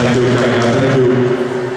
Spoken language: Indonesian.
Sanjung Kang Sanjung